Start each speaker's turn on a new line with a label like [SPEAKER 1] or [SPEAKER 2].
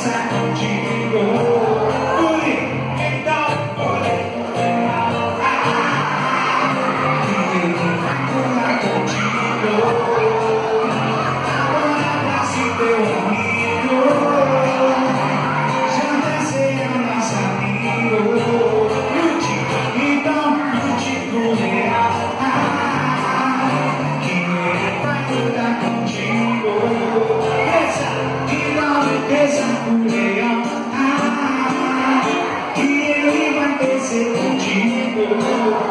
[SPEAKER 1] dançar contigo. Thank you. 기회만 뜻을 지키고.